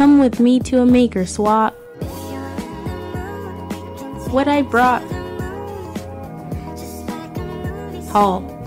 Come with me to a maker swap. What I brought. Hall.